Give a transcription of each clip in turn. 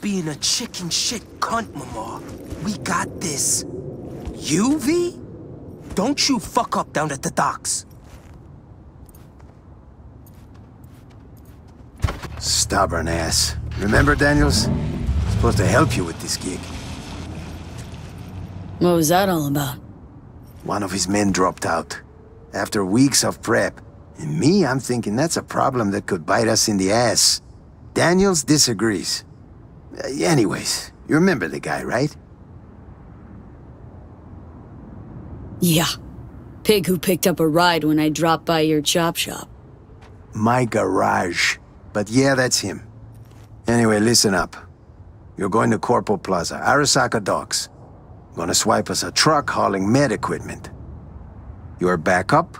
being a chicken shit cunt, Mama. We got this. You, V? Don't you fuck up down at the docks. Stubborn ass. Remember, Daniels? I'm Supposed to help you with this gig. What was that all about? One of his men dropped out. After weeks of prep. And me, I'm thinking that's a problem that could bite us in the ass. Daniels disagrees. Uh, anyways, you remember the guy, right? Yeah. Pig who picked up a ride when I dropped by your chop shop. My garage. But yeah, that's him. Anyway, listen up. You're going to Corpo Plaza, Arasaka Docks. Gonna swipe us a truck hauling med equipment. Your backup?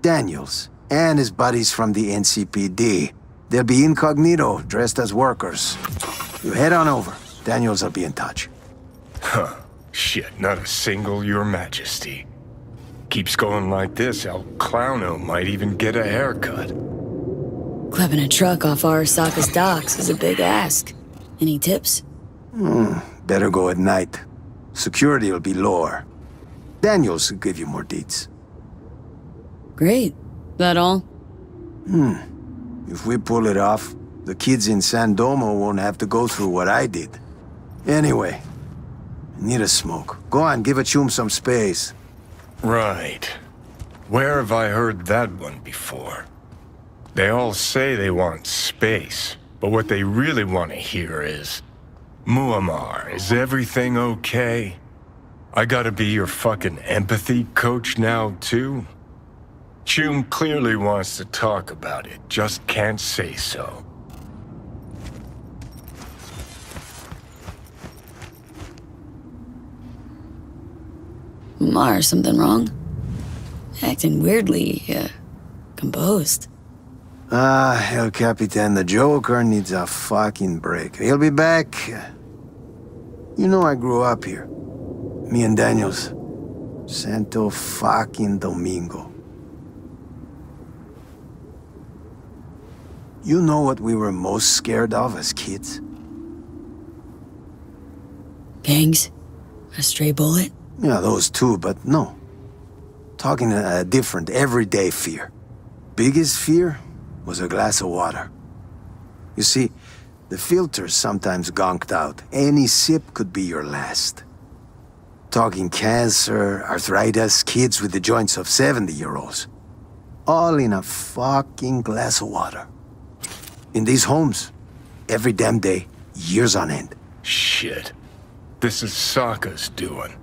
Daniels, and his buddies from the NCPD. They'll be incognito, dressed as workers. You head on over. Daniels will be in touch. Huh. Shit, not a single Your Majesty. Keeps going like this, El Clowno might even get a haircut. Clapping a truck off Arasaka's docks is a big ask. Any tips? Hmm, better go at night. Security will be lower. Daniels will give you more deeds. Great. That all? Hmm. If we pull it off, the kids in San Domo won't have to go through what I did. Anyway, need a smoke. Go on, give a chum some space. Right. Where have I heard that one before? They all say they want space, but what they really want to hear is... Muamar, is everything okay? I gotta be your fucking empathy coach now, too? Chum clearly wants to talk about it, just can't say so. Mar, something wrong? Acting weirdly, uh, composed. Ah, El Capitan, the Joker needs a fucking break. He'll be back. You know I grew up here. Me and Daniels. Santo fucking Domingo. You know what we were most scared of as kids? Gangs? A stray bullet? Yeah, those too, but no. Talking a, a different, everyday fear. Biggest fear was a glass of water. You see, the filter's sometimes gonked out. Any sip could be your last. Talking cancer, arthritis, kids with the joints of 70-year-olds. All in a fucking glass of water. In these homes, every damn day, years on end. Shit. This is Sokka's doing.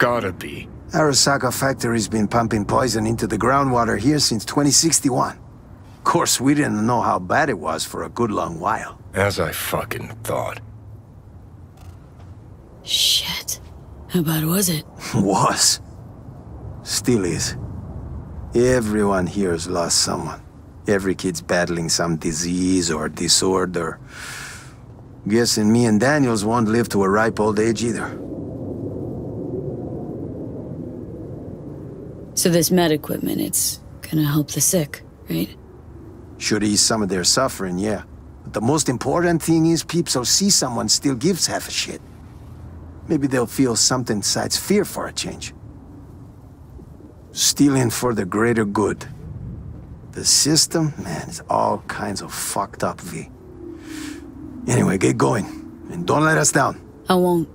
Gotta be. Arasaka Factory's been pumping poison into the groundwater here since 2061. Of course, we didn't know how bad it was for a good long while. As I fucking thought. Shit. How bad was it? was. Still is. Everyone here has lost someone. Every kid's battling some disease or disorder. Guessing me and Daniels won't live to a ripe old age either. So this med equipment, it's gonna help the sick, right? Should ease some of their suffering, yeah. But the most important thing is peeps will see someone still gives half a shit. Maybe they'll feel something besides fear for a change. Stealing for the greater good. The system, man, is all kinds of fucked up, V. Anyway, get going. And don't let us down. I won't.